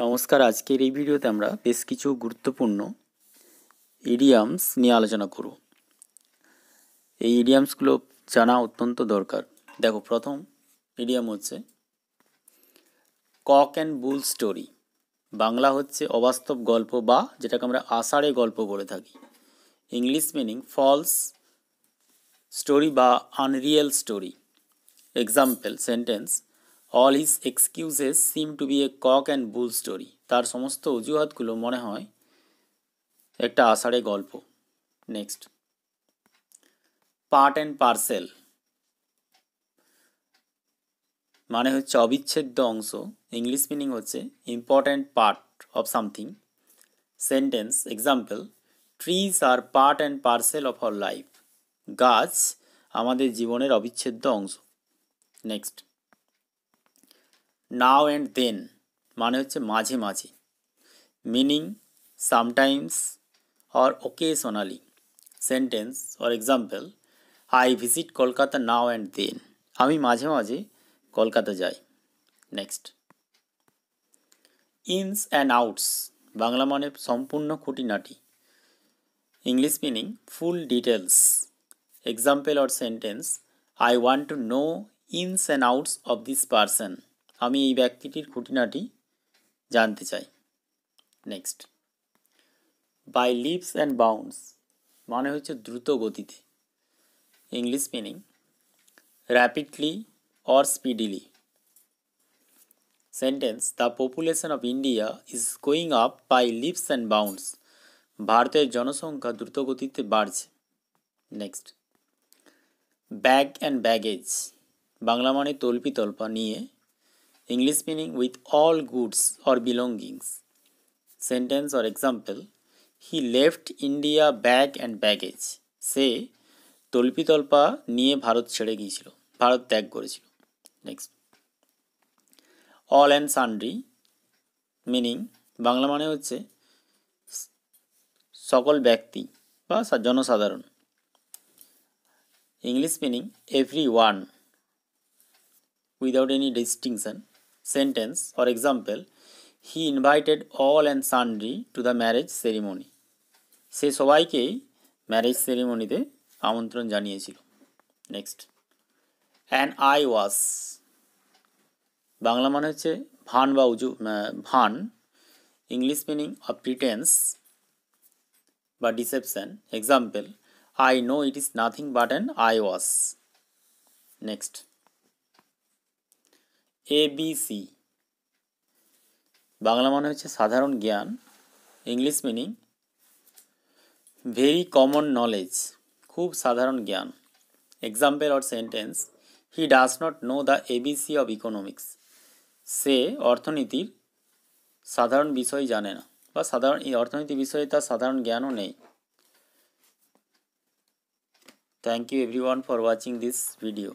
নমস্কার, আজকের এই ভিডিওতে আমরা বেশ কিছু গুরুত্বপূর্ণ ইডিয়ামস নিয়ে আলোচনা করব। এই ইডিয়ামসগুলো জানা অত্যন্ত দরকার। দেখো, প্রথম ইডিয়াম হচ্ছে cock and bull story Bangla হচ্ছে অবাস্তব গল্প বা যেটাকে আমরা আষাঢ়ে গল্প বলে থাকি। ইংলিশ মিনিং ফলস স্টোরি বা unreal story example sentence all his excuses seem to be a cock and bull story তার সমস্ত অজুহাতগুলো মনে হয় একটা আষাঢ়ে গল্প। নেক্সট পার্ট অ্যান্ড পার্সেল মানে হচ্ছে অবিচ্ছেদ্য অংশ। ইংলিশ মিনিং হচ্ছে important part of something sentence example trees are part and parcel of our life গাছ আমাদের জীবনের অবিচ্ছেদ্য অংশ। নেক্সট নাও অ্যান্ড দেন মানে হচ্ছে মাঝে মাঝে। Meaning, sometimes, or occasionally sentence, or example, I visit Kolkata now and then. আমি মাঝে মাঝে কলকাতা যাই। Next. Ins and outs, Bangla মানে সম্পূর্ণ খুঁটিনাটি। English meaning, full details example or sentence, I want to know ins and outs of this person. আমি এই ব্যক্তিটির খুঁটিনাটি জানতে চাই। Next by leaps and bounds মানে হচ্ছে দ্রুত গতিতে। English meaning rapidly or speedily sentence the population of India is going up by leaps and bounds ভারতের জনসংখ্যা দ্রুত গতিতে বাড়ছে। Next bag and baggage Bangla মানে তল্পি তল্পা নিয়ে English meaning with all goods or belongings. Sentence or example, He left India bag and baggage. সে তল্পিতল্পা নিয়ে ভারত ছেড়ে গিয়েছিল, ভারত ত্যাগ করেছিল next all and sundry meaning Bangla মানে হচ্ছে সকল ব্যক্তি বা জনসাধারণ English meaning every one without any distinction sentence. Or example, he invited all and sundry to the marriage ceremony. সে সবাইকেই ম্যারেজ সেরিমনিতে আমন্ত্রণ জানিয়েছিল। Next an I was Bangla মানে হচ্ছে ভান বা উজু ভান। ইংলিশ মিনিং অফ প্রিটেন্স বা deception example I know it is nothing but an I was next ABC Bangla মানে হচ্ছে সাধারণ জ্ঞান, English meaning very common knowledge খুব সাধারণ জ্ঞান। Example or sentence he does not know the ABC of economics সে অর্থনীতির সাধারণ বিষয় জানে না, বা সাধারণ, এই অর্থনীতি বিষয়ে তার সাধারণ জ্ঞানও নেই। You every one for watching this video